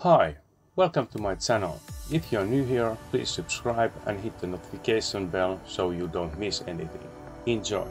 Hi, welcome to my channel. If you're new here, please subscribe and hit the notification bell so you don't miss anything. Enjoy!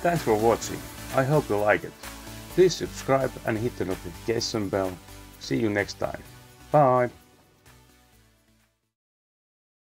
Thanks for watching, I hope you like it. Please subscribe and hit the notification bell. See you next time. Bye!